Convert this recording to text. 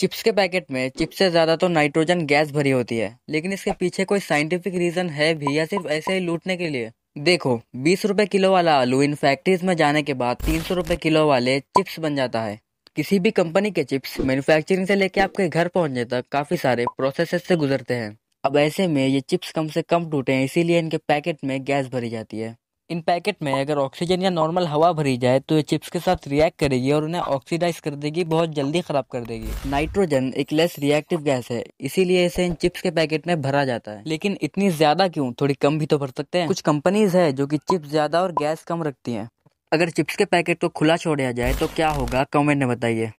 Chips के packet में, chips से ज़्यादा तो नाइट्रोजन गैस भरी होती है, लेकिन इसके पीछे कोई साइंटिफिक रीजन है भी या सिर्फ़ ऐसे ही लूटने के लिए? देखो, बीस रुपए किलो वाला आलू इन फैक्ट्रीज में जाने के बाद तीन सौ रुपए किलो वाले चिप्स बन जाता है। किसी भी कंपनी के चिप्स मैन्युफैक्चरिंग से लेके आपके घर पहुँचने तक काफ़ी सारे प्रोसेस से गुजरते हैं। अब ऐसे में ये चिप्स कम से कम टूटे, इसीलिए इनके पैकेट में गैस भरी जाती है। इन पैकेट में अगर ऑक्सीजन या नॉर्मल हवा भरी जाए तो ये चिप्स के साथ रिएक्ट करेगी और उन्हें ऑक्सीडाइज कर देगी बहुत जल्दी खराब कर देगी। नाइट्रोजन एक लेस रिएक्टिव गैस है इसीलिए इसे इन चिप्स के पैकेट में भरा जाता है। लेकिन इतनी ज़्यादा क्यों? थोड़ी कम भी तो भर सकते हैं। कुछ कंपनीज़ है जो कि चिप्स ज़्यादा और गैस कम रखती हैं। अगर चिप्स के पैकेट को खुला छोड़ा जाए तो क्या होगा? कमेंट में बताइए।